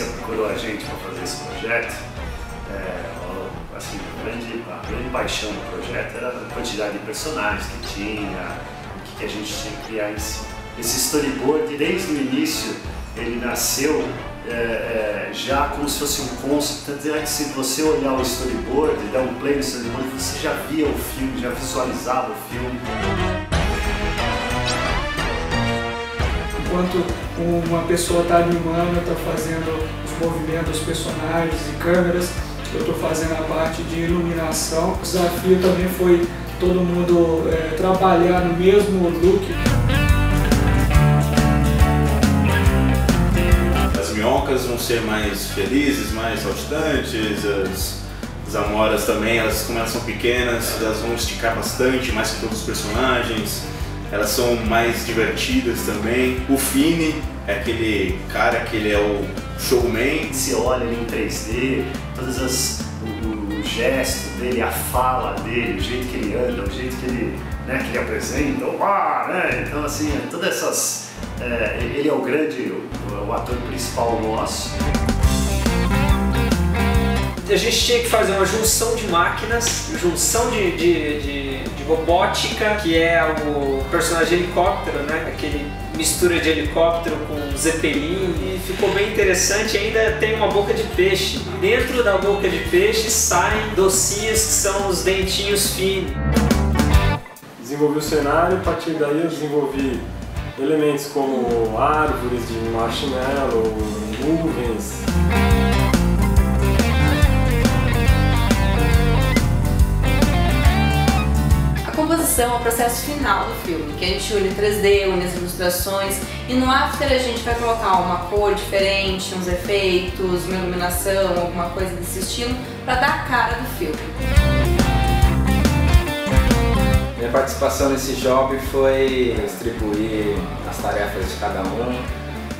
procurou a gente para fazer esse projeto, é, assim, a grande, a grande paixão do projeto era a quantidade de personagens que tinha, o que, que a gente tinha que criar em si. Esse storyboard, desde o início, ele nasceu é, é, já como se fosse um concept, tanto é que se você olhar o storyboard, dar um play no storyboard, você já via o filme, já visualizava o filme. Enquanto uma pessoa está animando, está fazendo os movimentos dos personagens e câmeras, eu estou fazendo a parte de iluminação. O desafio também foi todo mundo é, trabalhar no mesmo look. minhocas vão ser mais felizes, mais saltitantes, as, as amoras também, elas como elas são pequenas, elas vão esticar bastante, mais que todos os personagens, elas são mais divertidas também. O Fini é aquele cara que ele é o showman. Você olha ele em 3D, todas as o, gesto dele, a fala dele, o jeito que ele anda, o jeito que ele, né, que ele apresenta, opa, né? Então assim, todas essas é, ele é o grande, o, o ator principal nosso. A gente tinha que fazer uma junção de máquinas, junção de, de, de, de robótica, que é o personagem helicóptero, né? Aquele mistura de helicóptero com zeppelin e ficou bem interessante. Ainda tem uma boca de peixe. Dentro da boca de peixe saem docinhos que são os dentinhos finos. Desenvolvi o cenário, a partir daí eu desenvolvi elementos como árvores de marshmallow, nuvens. A composição é o processo final do filme, que a gente une 3D, une as ilustrações e no after a gente vai colocar uma cor diferente, uns efeitos, uma iluminação, alguma coisa desse estilo para dar a cara do filme. Minha participação nesse job foi distribuir as tarefas de cada um,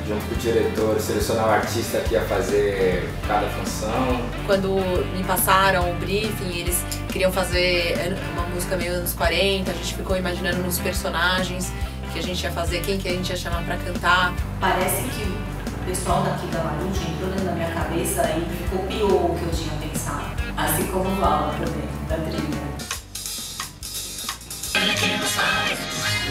junto com o diretor, selecionar o artista que ia fazer cada função. Quando me passaram o briefing, eles queriam fazer uma música meio anos 40, a gente ficou imaginando nos personagens que a gente ia fazer, quem que a gente ia chamar para cantar. Parece que o pessoal daqui da Maruja entrou dentro da minha cabeça e copiou o que eu tinha pensado. Assim como o Vala também, da trilha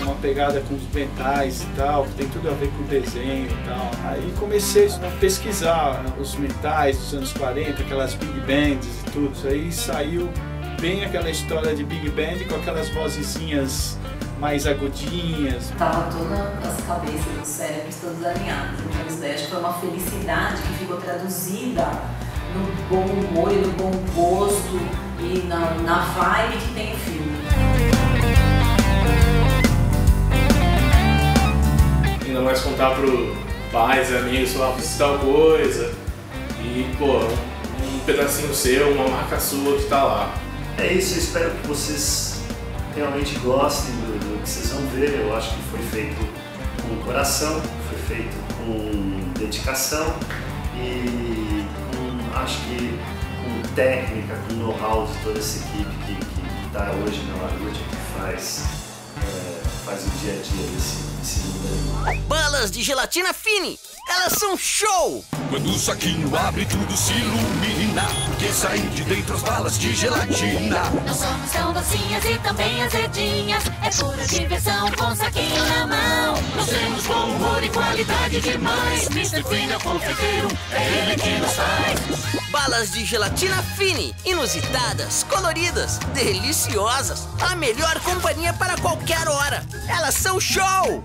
uma pegada com os mentais e tal, que tem tudo a ver com desenho e tal. Aí comecei a pesquisar os mentais dos anos 40, aquelas big bands e tudo. Aí saiu bem aquela história de big band com aquelas vozezinhas mais agudinhas. Tava todas as cabeças, os cérebros todos alinhados. Então isso daí acho que foi uma felicidade que ficou traduzida no bom humor e no bom gosto e na, na vibe que tem o filme. Ainda mais contar pro pais, amigos, falar, fiz tal coisa. E, pô, um pedacinho seu, uma marca sua que tá lá. É isso, eu espero que vocês realmente gostem do, do que vocês vão ver. Eu acho que foi feito com coração, foi feito com dedicação e com, acho que com técnica, com know-how de toda essa equipe que está hoje na Larude, que faz, faz o dia a dia desse Balas de gelatina Fini. Elas são show! Quando o saquinho abre, tudo se ilumina. Porque saem de dentro as balas de gelatina. Nós somos tão docinhas e também azedinhas. É pura diversão com saquinho na mão. Humor e qualidade demais. Mr. Fini é confeiteiro, é ele que nos faz. Balas de gelatina Fini. Inusitadas, coloridas, deliciosas. A melhor companhia para qualquer hora. Elas são show!